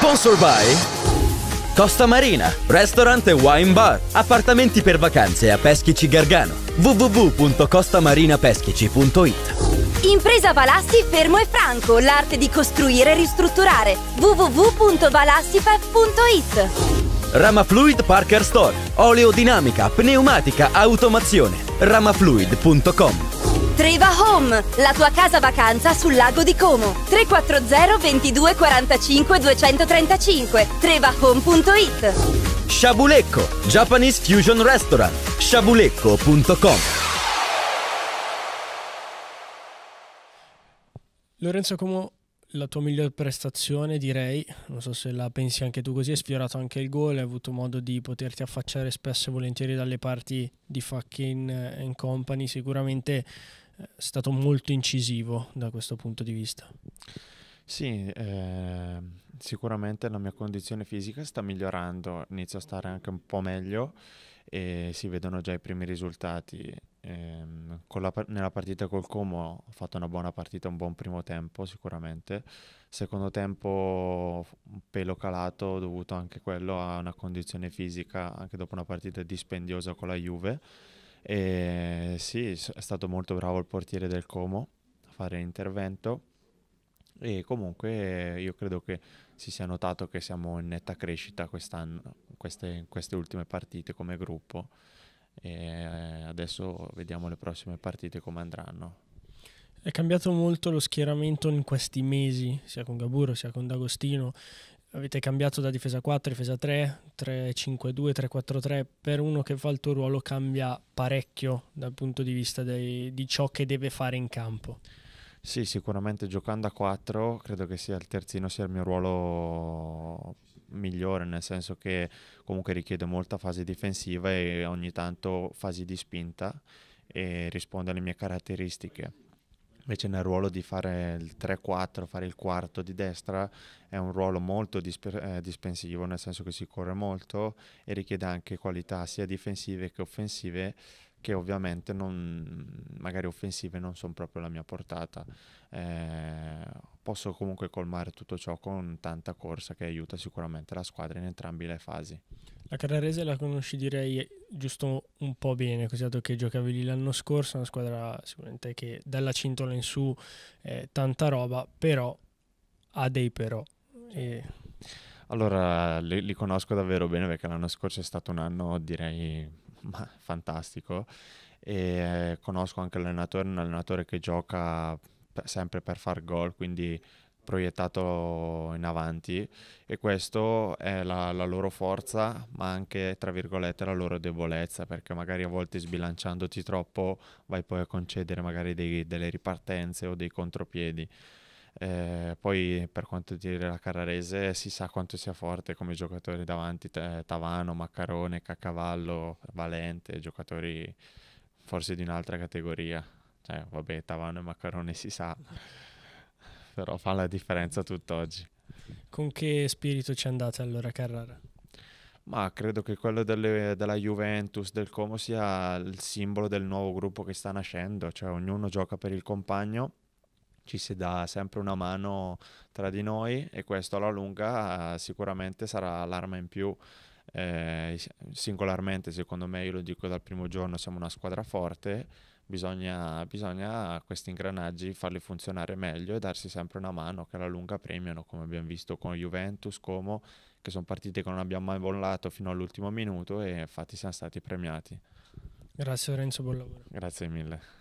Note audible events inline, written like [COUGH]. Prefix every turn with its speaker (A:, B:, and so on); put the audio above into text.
A: Sponsor by Costa Marina, restaurant e wine bar, appartamenti per vacanze a Peschici Gargano. www.costamarinapeschici.it
B: Impresa Valassi Fermo e Franco, l'arte di costruire e ristrutturare. www.valassifef.it
A: Rama Fluid Parker Store, oleodinamica, pneumatica, automazione. ramafluid.com
B: Treva Home, la tua casa vacanza sul lago di Como. 340 22 45 235 trevahome.it
A: Shabulecco, Japanese Fusion Restaurant, shabulecco.com
C: Lorenzo, come la tua miglior prestazione, direi, non so se la pensi anche tu così, hai sfiorato anche il gol, hai avuto modo di poterti affacciare spesso e volentieri dalle parti di Fucking and Company, sicuramente è stato molto incisivo da questo punto di vista.
D: Sì, eh, sicuramente la mia condizione fisica sta migliorando, inizio a stare anche un po' meglio e si vedono già i primi risultati. Eh, la, nella partita col Como ho fatto una buona partita, un buon primo tempo sicuramente. Secondo tempo un pelo calato dovuto anche quello a una condizione fisica anche dopo una partita dispendiosa con la Juve. E sì, è stato molto bravo il portiere del Como a fare l'intervento e comunque io credo che si sia notato che siamo in netta crescita quest'anno, queste, queste ultime partite come gruppo e adesso vediamo le prossime partite come andranno.
C: È cambiato molto lo schieramento in questi mesi, sia con Gaburo sia con D'Agostino. Avete cambiato da difesa 4, difesa 3, 3-5-2, 3-4-3. Per uno che fa il tuo ruolo cambia parecchio dal punto di vista dei, di ciò che deve fare in campo.
D: Sì, sicuramente giocando a 4 credo che sia il terzino sia il mio ruolo migliore, nel senso che comunque richiede molta fase difensiva e ogni tanto fasi di spinta e risponde alle mie caratteristiche. Invece nel ruolo di fare il 3-4, fare il quarto di destra, è un ruolo molto disp- eh, dispensivo, nel senso che si corre molto e richiede anche qualità sia difensive che offensive che ovviamente non, magari offensive non sono proprio la mia portata. Eh, posso comunque colmare tutto ciò con tanta corsa che aiuta sicuramente la squadra in entrambe le fasi.
C: La Carrarese la conosci direi giusto un po' bene, considerato che giocavi lì l'anno scorso, una squadra sicuramente che dalla cintola in su è tanta roba, però ha dei però. E...
D: Allora li, li conosco davvero bene perché l'anno scorso è stato un anno direi [LAUGHS] ma, fantastico. E eh, conosco anche l'allenatore, un allenatore che gioca sempre per far gol, quindi proiettato in avanti. E questo è la, la, loro forza ma anche tra virgolette la loro debolezza perché magari a volte sbilanciandoti troppo vai poi a concedere magari dei, delle ripartenze o dei contropiedi eh, poi per quanto dire la Carrarese si sa quanto sia forte come giocatori davanti, Tavano, Maccarone, Caccavallo, Valente, giocatori forse di un'altra categoria. Cioè, vabbè, Tavano e Maccarone si sa, [LAUGHS] però fa la differenza tutt'oggi.
C: Con che spirito ci andate allora Carrara?
D: Ma credo che quello delle, della Juventus, del Como, sia il simbolo del nuovo gruppo che sta nascendo, cioè ognuno gioca per il compagno ci si dà sempre una mano tra di noi e questo alla lunga sicuramente sarà l'arma in più. Eh, singolarmente, secondo me, io lo dico dal primo giorno, siamo una squadra forte, bisogna, bisogna questi ingranaggi farli funzionare meglio e darsi sempre una mano che alla lunga premiano, come abbiamo visto con Juventus, Como, che sono partite che non abbiamo mai bollato fino all'ultimo minuto e infatti siamo stati premiati.
C: Grazie Lorenzo, buon lavoro.
D: Grazie mille.